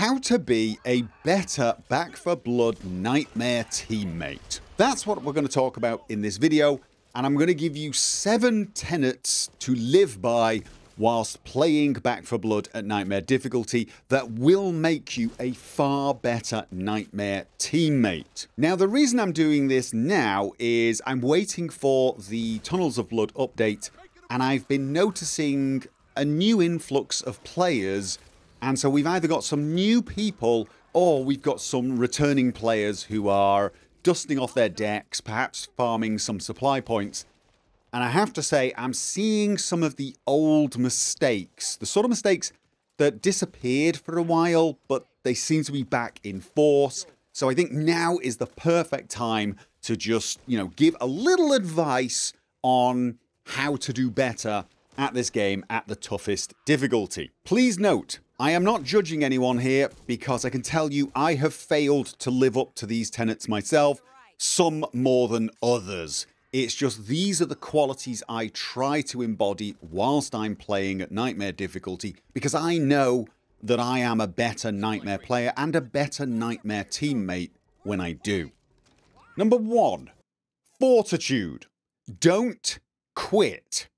how to be a better Back 4 Blood Nightmare teammate. That's what we're going to talk about in this video and I'm going to give you 7 tenets to live by whilst playing Back 4 Blood at Nightmare difficulty that will make you a far better Nightmare teammate. Now the reason I'm doing this now is I'm waiting for the Tunnels of Blood update and I've been noticing a new influx of players and so we've either got some new people or we've got some returning players who are dusting off their decks, perhaps farming some supply points. And I have to say, I'm seeing some of the old mistakes, the sort of mistakes that disappeared for a while, but they seem to be back in force. So I think now is the perfect time to just, you know, give a little advice on how to do better at this game at the toughest difficulty. Please note, I am not judging anyone here because I can tell you I have failed to live up to these tenets myself, some more than others. It's just these are the qualities I try to embody whilst I'm playing at Nightmare difficulty because I know that I am a better Nightmare player and a better Nightmare teammate when I do. Number one, fortitude. Don't quit.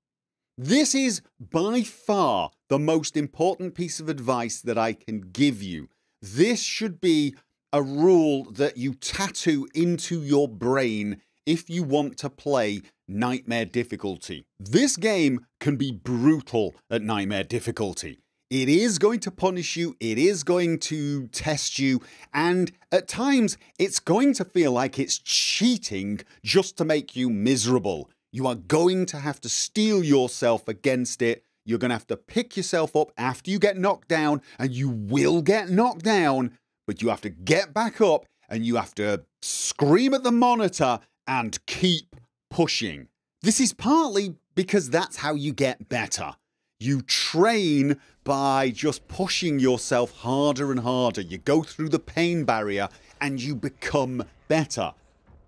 This is by far the most important piece of advice that I can give you. This should be a rule that you tattoo into your brain if you want to play Nightmare difficulty. This game can be brutal at Nightmare difficulty. It is going to punish you, it is going to test you, and at times it's going to feel like it's cheating just to make you miserable. You are going to have to steel yourself against it. You're going to have to pick yourself up after you get knocked down, and you will get knocked down, but you have to get back up and you have to scream at the monitor and keep pushing. This is partly because that's how you get better. You train by just pushing yourself harder and harder. You go through the pain barrier and you become better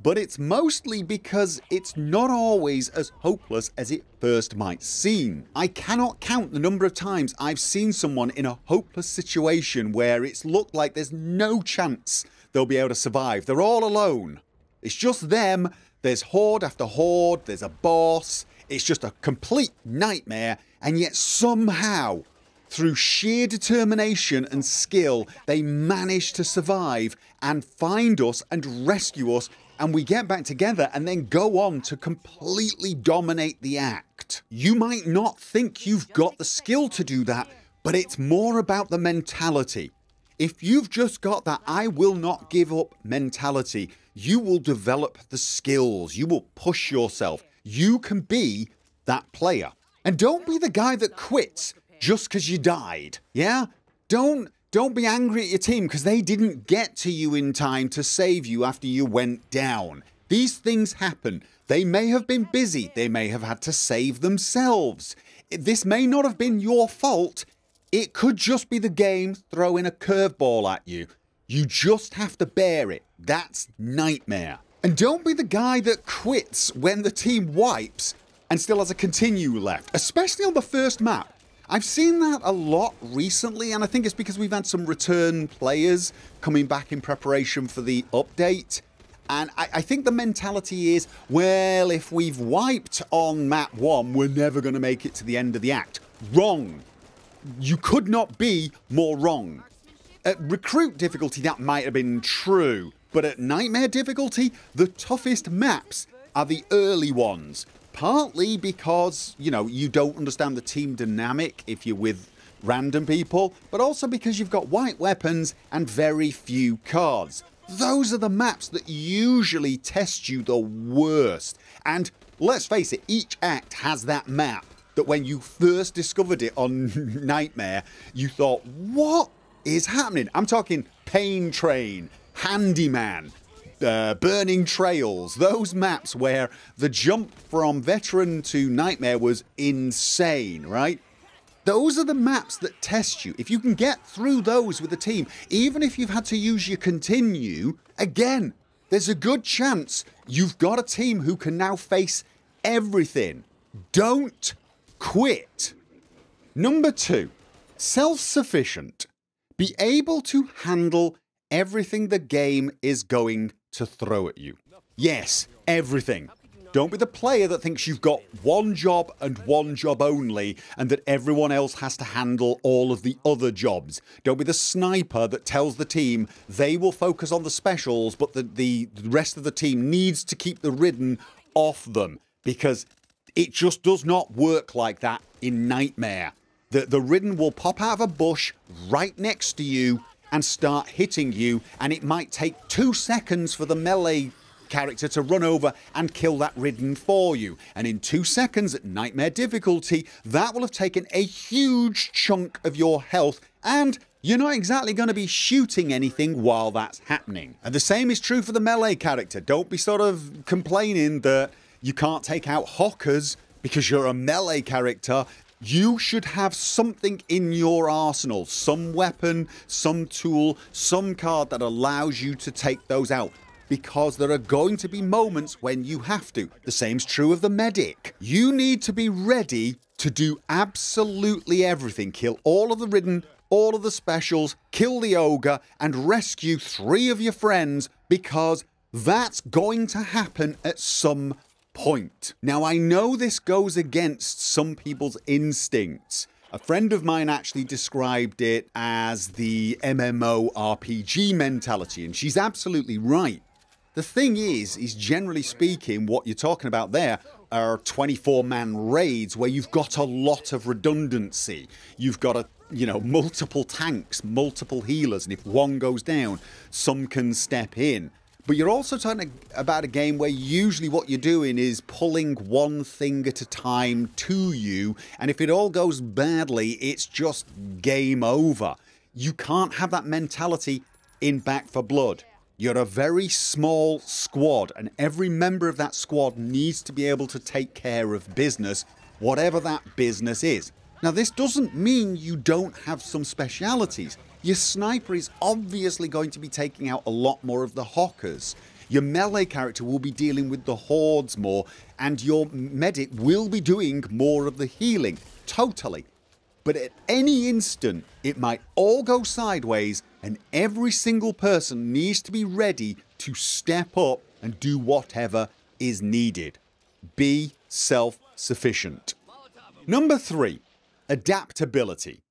but it's mostly because it's not always as hopeless as it first might seem. I cannot count the number of times I've seen someone in a hopeless situation where it's looked like there's no chance they'll be able to survive. They're all alone. It's just them. There's horde after horde. There's a boss. It's just a complete nightmare. And yet somehow, through sheer determination and skill, they manage to survive and find us and rescue us and we get back together and then go on to completely dominate the act. You might not think you've got the skill to do that, but it's more about the mentality. If you've just got that I will not give up mentality, you will develop the skills, you will push yourself, you can be that player. And don't be the guy that quits just because you died. Yeah? Don't don't be angry at your team because they didn't get to you in time to save you after you went down. These things happen. They may have been busy, they may have had to save themselves. This may not have been your fault. It could just be the game throwing a curveball at you. You just have to bear it. That's nightmare. And don't be the guy that quits when the team wipes and still has a continue left, especially on the first map. I've seen that a lot recently and I think it's because we've had some return players coming back in preparation for the update and I, I, think the mentality is, well, if we've wiped on map 1, we're never going to make it to the end of the act. Wrong. You could not be more wrong. At recruit difficulty, that might have been true, but at nightmare difficulty, the toughest maps are the early ones partly because, you know, you don't understand the team dynamic if you're with random people, but also because you've got white weapons and very few cards. Those are the maps that usually test you the worst. And let's face it, each act has that map that when you first discovered it on Nightmare, you thought, what is happening? I'm talking Pain Train, Handyman, uh, Burning Trails, those maps where the jump from Veteran to Nightmare was insane, right? Those are the maps that test you. If you can get through those with a team, even if you've had to use your continue, again, there's a good chance you've got a team who can now face everything. Don't quit. Number two, self sufficient. Be able to handle everything the game is going to throw at you. Yes, everything. Don't be the player that thinks you've got one job and one job only and that everyone else has to handle all of the other jobs. Don't be the sniper that tells the team they will focus on the specials but the, the rest of the team needs to keep the ridden off them because it just does not work like that in Nightmare. The, the ridden will pop out of a bush right next to you and start hitting you and it might take two seconds for the melee character to run over and kill that ridden for you. And in two seconds at nightmare difficulty, that will have taken a huge chunk of your health and you're not exactly going to be shooting anything while that's happening. And the same is true for the melee character. Don't be sort of complaining that you can't take out Hockers because you're a melee character you should have something in your arsenal, some weapon, some tool, some card that allows you to take those out because there are going to be moments when you have to. The same's true of the medic. You need to be ready to do absolutely everything. Kill all of the ridden, all of the specials, kill the ogre and rescue three of your friends because that's going to happen at some point. Now I know this goes against some people's instincts. A friend of mine actually described it as the MMO RPG mentality and she's absolutely right. The thing is, is generally speaking, what you're talking about there are 24 man raids where you've got a lot of redundancy. You've got a you know multiple tanks, multiple healers, and if one goes down, some can step in. But you're also talking about a game where usually what you're doing is pulling one thing at a time to you, and if it all goes badly, it's just game over. You can't have that mentality in Back 4 Blood. You're a very small squad and every member of that squad needs to be able to take care of business, whatever that business is. Now this doesn't mean you don't have some specialities. Your sniper is obviously going to be taking out a lot more of the hockers. Your melee character will be dealing with the hordes more and your medic will be doing more of the healing. Totally. But at any instant it might all go sideways and every single person needs to be ready to step up and do whatever is needed. Be self-sufficient. Number 3. Adaptability.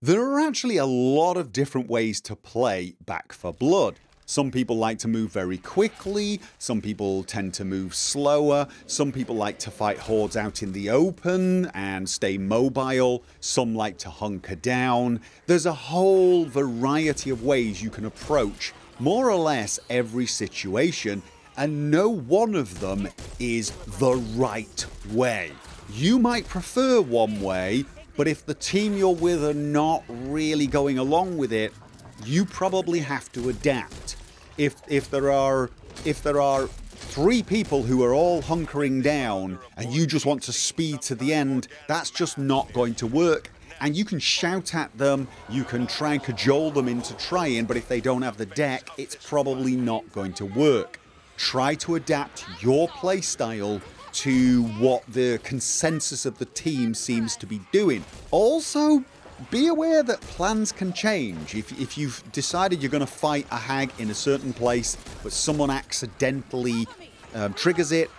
There are actually a lot of different ways to play Back 4 Blood. Some people like to move very quickly, some people tend to move slower, some people like to fight hordes out in the open and stay mobile, some like to hunker down. There's a whole variety of ways you can approach more or less every situation and no one of them is the right way. You might prefer one way but if the team you're with are not really going along with it you probably have to adapt. If if there are if there are three people who are all hunkering down and you just want to speed to the end, that's just not going to work. And you can shout at them, you can try and cajole them into trying, but if they don't have the deck, it's probably not going to work. Try to adapt your playstyle to what the consensus of the team seems to be doing. Also, be aware that plans can change. If, if you've decided you're going to fight a hag in a certain place but someone accidentally um, triggers it,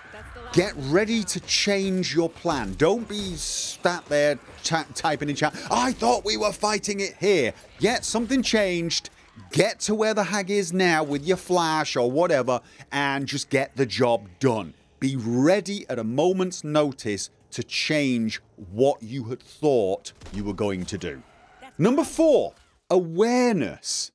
get ready to change your plan. Don't be sat there typing in chat, I thought we were fighting it here. Yet something changed. Get to where the hag is now with your flash or whatever and just get the job done. Be ready at a moment's notice to change what you had thought you were going to do. Number four, awareness.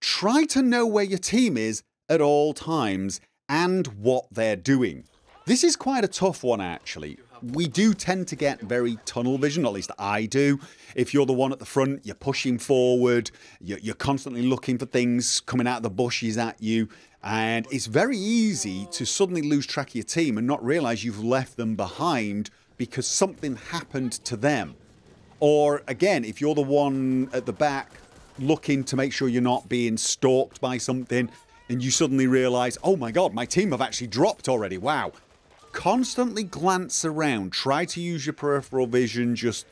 Try to know where your team is at all times and what they're doing. This is quite a tough one actually. We do tend to get very tunnel vision, at least I do. If you're the one at the front, you're pushing forward, you're constantly looking for things coming out of the bushes at you and it's very easy to suddenly lose track of your team and not realise you've left them behind because something happened to them. Or again, if you're the one at the back looking to make sure you're not being stalked by something and you suddenly realise, oh my god, my team have actually dropped already, wow. Constantly glance around, try to use your peripheral vision, just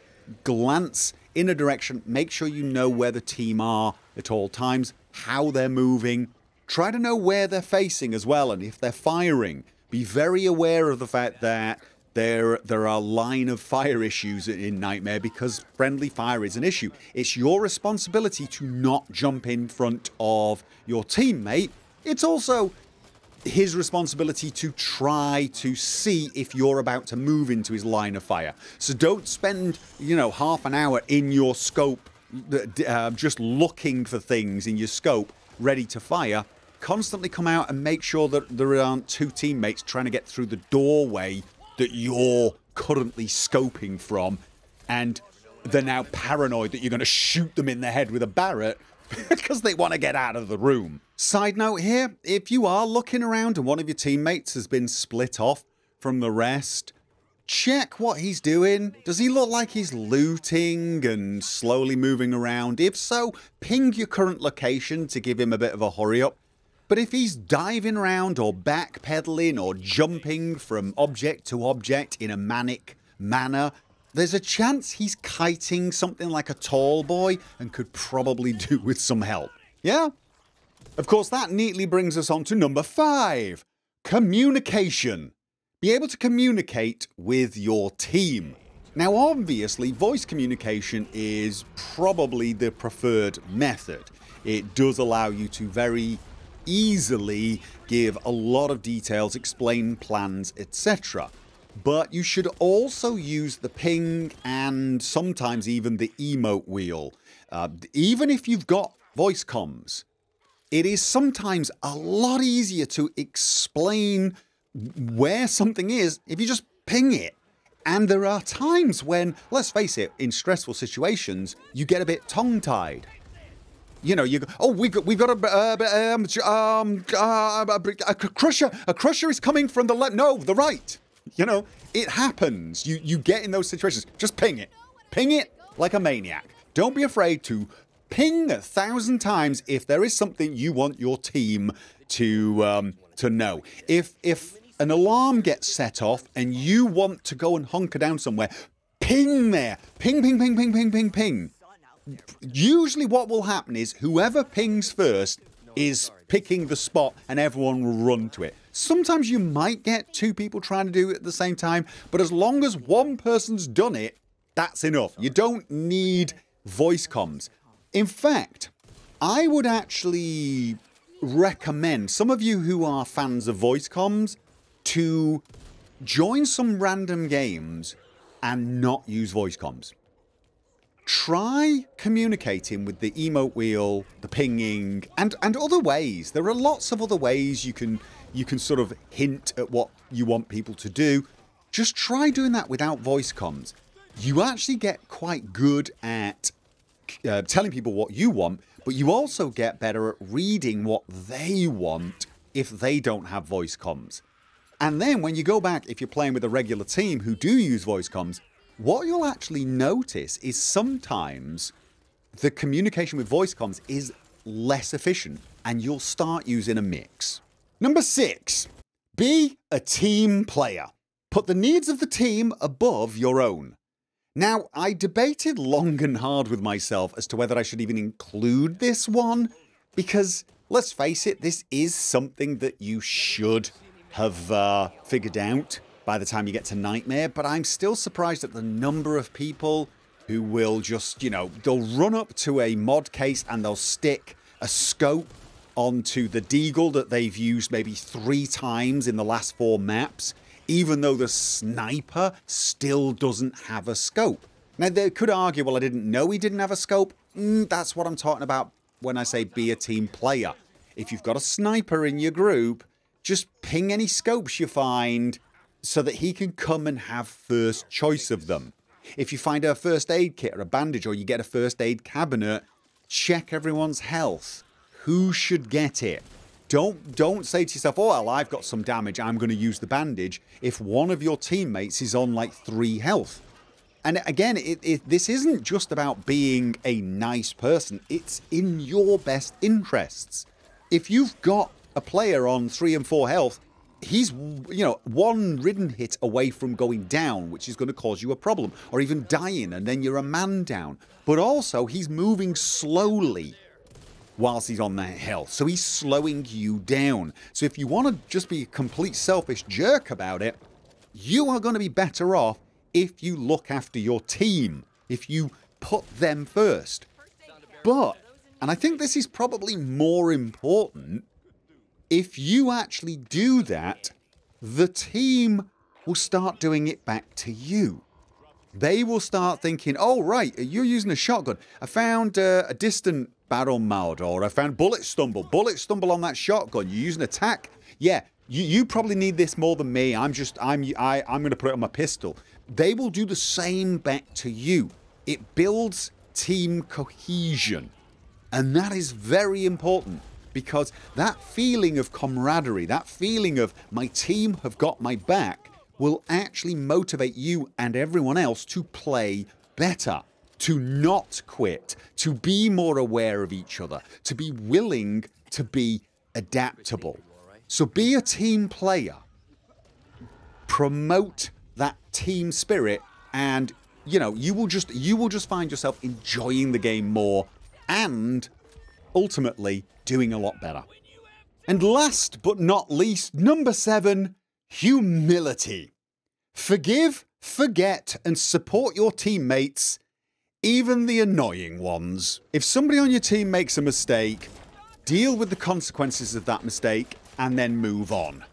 glance in a direction, make sure you know where the team are at all times, how they're moving. Try to know where they're facing as well, and if they're firing, be very aware of the fact that there there are line of fire issues in Nightmare because friendly fire is an issue. It's your responsibility to not jump in front of your teammate. It's also his responsibility to try to see if you're about to move into his line of fire. So don't spend, you know, half an hour in your scope uh, just looking for things in your scope ready to fire. Constantly come out and make sure that there aren't two teammates trying to get through the doorway that you're currently scoping from and they're now paranoid that you're going to shoot them in the head with a Barrett because they want to get out of the room. Side note here, if you are looking around and one of your teammates has been split off from the rest, check what he's doing. Does he look like he's looting and slowly moving around? If so, ping your current location to give him a bit of a hurry up. But if he's diving around or backpedaling or jumping from object to object in a manic manner, there's a chance he's kiting something like a tall boy and could probably do with some help. Yeah? Of course, that neatly brings us on to number five communication. Be able to communicate with your team. Now, obviously, voice communication is probably the preferred method. It does allow you to very easily give a lot of details, explain plans, etc. But you should also use the ping and sometimes even the emote wheel. Uh, even if you've got voice comms, it is sometimes a lot easier to explain where something is if you just ping it. And there are times when, let's face it, in stressful situations, you get a bit tongue tied. You know, you go, oh, we've got, we've got a, uh, um, um, uh, a crusher. A crusher is coming from the left. No, the right. You know, it happens. You, you get in those situations. Just ping it. Ping it like a maniac. Don't be afraid to ping a thousand times if there is something you want your team to um, to know. If if an alarm gets set off and you want to go and hunker down somewhere, ping there. Ping, ping, ping, ping, ping, ping, ping. Usually, what will happen is whoever pings first is picking the spot and everyone will run to it. Sometimes you might get two people trying to do it at the same time, but as long as one person's done it, that's enough. You don't need voice comms. In fact, I would actually recommend some of you who are fans of voice comms to join some random games and not use voice comms. Try communicating with the emote wheel, the pinging, and, and other ways. There are lots of other ways you can you can sort of hint at what you want people to do. Just try doing that without voice comms. You actually get quite good at uh, telling people what you want, but you also get better at reading what they want if they don't have voice comms. And then when you go back, if you're playing with a regular team who do use voice comms, what you'll actually notice is sometimes the communication with voice comms is less efficient and you'll start using a mix. Number six, be a team player. Put the needs of the team above your own. Now, I debated long and hard with myself as to whether I should even include this one, because let's face it, this is something that you should have uh, figured out by the time you get to Nightmare, but I'm still surprised at the number of people who will just, you know, they'll run up to a mod case and they'll stick a scope onto the Deagle that they've used maybe three times in the last four maps, even though the sniper still doesn't have a scope. Now, they could argue, well, I didn't know he didn't have a scope. Mm, that's what I'm talking about when I say be a team player. If you've got a sniper in your group, just ping any scopes you find so that he can come and have first choice of them. If you find a first aid kit or a bandage or you get a first aid cabinet, check everyone's health. Who should get it? Don't don't say to yourself, "Oh, well, I've got some damage. I'm going to use the bandage." If one of your teammates is on like three health, and again, it, it, this isn't just about being a nice person. It's in your best interests. If you've got a player on three and four health, he's you know one ridden hit away from going down which is going to cause you a problem or even dying and then you're a man down. But also he's moving slowly whilst he's on that hill so he's slowing you down. So if you want to just be a complete selfish jerk about it you are going to be better off if you look after your team if you put them first. But and I think this is probably more important if you actually do that, the team will start doing it back to you. They will start thinking, oh, right, you're using a shotgun. I found uh, a distant barrel mod, or I found bullet stumble. Bullet stumble on that shotgun. You use an attack? Yeah, you, you probably need this more than me. I'm just, I'm, I, I'm going to put it on my pistol. They will do the same back to you. It builds team cohesion. And that is very important because that feeling of camaraderie, that feeling of my team have got my back, will actually motivate you and everyone else to play better, to not quit, to be more aware of each other, to be willing to be adaptable. So be a team player, promote that team spirit, and you know you will just you will just find yourself enjoying the game more and ultimately doing a lot better. And last but not least, number seven, humility. Forgive, forget, and support your teammates, even the annoying ones. If somebody on your team makes a mistake, deal with the consequences of that mistake and then move on.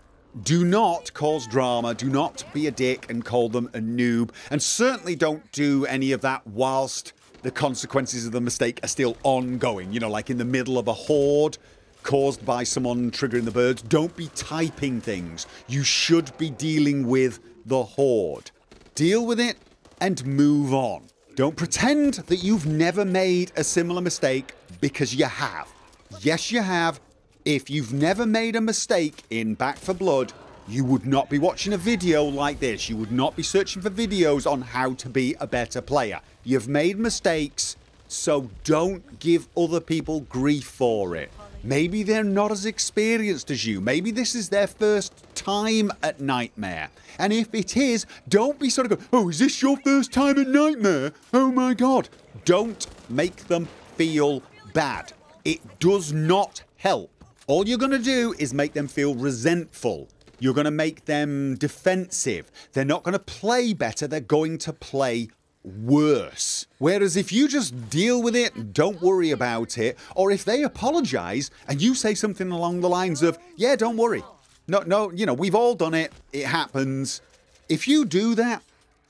Do not cause drama, do not be a dick and call them a noob, and certainly don't do any of that whilst the consequences of the mistake are still ongoing. You know, like in the middle of a horde caused by someone triggering the birds. Don't be typing things. You should be dealing with the horde. Deal with it and move on. Don't pretend that you've never made a similar mistake because you have. Yes, you have. If you've never made a mistake in Back 4 Blood, you would not be watching a video like this. You would not be searching for videos on how to be a better player. You've made mistakes, so don't give other people grief for it. Maybe they're not as experienced as you. Maybe this is their first time at Nightmare. And if it is, don't be sort of going, oh, is this your first time at Nightmare? Oh my god. Don't make them feel bad. It does not help. All you're going to do is make them feel resentful you're going to make them defensive. They're not going to play better, they're going to play worse. Whereas if you just deal with it, don't worry about it, or if they apologize and you say something along the lines of, yeah, don't worry. No, no, you know, we've all done it. It happens. If you do that,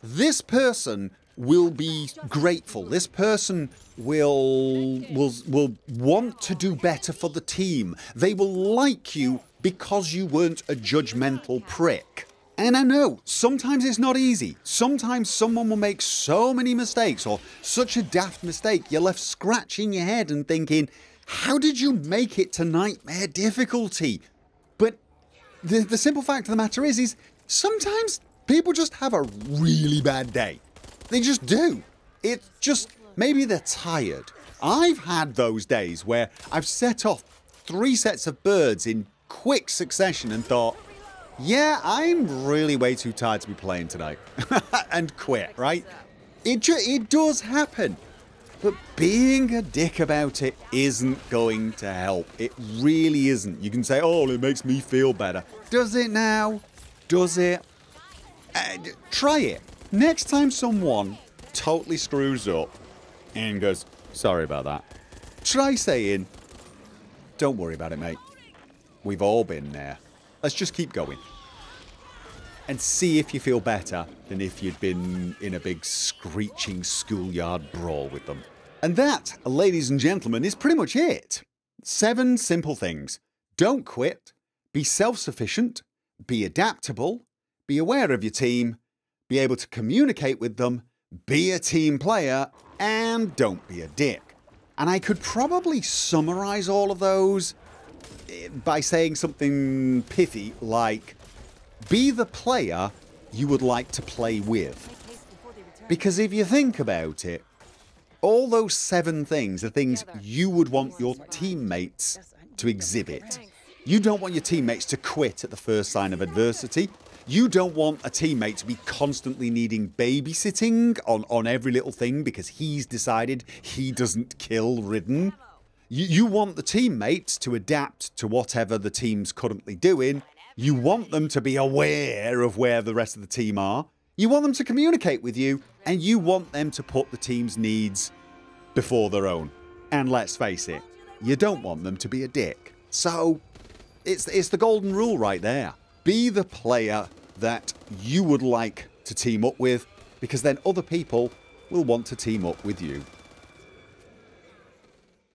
this person will be grateful. This person will will will want to do better for the team. They will like you because you weren't a judgmental prick. And I know, sometimes it's not easy. Sometimes someone will make so many mistakes or such a daft mistake you're left scratching your head and thinking, how did you make it to nightmare difficulty? But the, the simple fact of the matter is, is sometimes people just have a really bad day. They just do. It's just, maybe they're tired. I've had those days where I've set off three sets of birds in quick succession and thought, yeah, I'm really way too tired to be playing tonight. and quit, right? It, it does happen. But being a dick about it isn't going to help. It really isn't. You can say, oh, it makes me feel better. Does it now? Does it? Uh, try it. Next time someone totally screws up and goes, sorry about that, try saying, don't worry about it, mate. We've all been there. Let's just keep going. And see if you feel better than if you'd been in a big screeching schoolyard brawl with them. And that, ladies and gentlemen, is pretty much it. Seven simple things. Don't quit, be self-sufficient, be adaptable, be aware of your team, be able to communicate with them, be a team player, and don't be a dick. And I could probably summarize all of those by saying something pithy like, be the player you would like to play with. Because if you think about it, all those seven things are things you would want your teammates to exhibit. You don't want your teammates to quit at the first sign of adversity. You don't want a teammate to be constantly needing babysitting on, on every little thing because he's decided he doesn't kill Ridden. You, you want the teammates to adapt to whatever the team's currently doing. You want them to be aware of where the rest of the team are. You want them to communicate with you, and you want them to put the team's needs before their own. And let's face it, you don't want them to be a dick. So, it's, it's the golden rule right there. Be the player that you would like to team up with, because then other people will want to team up with you.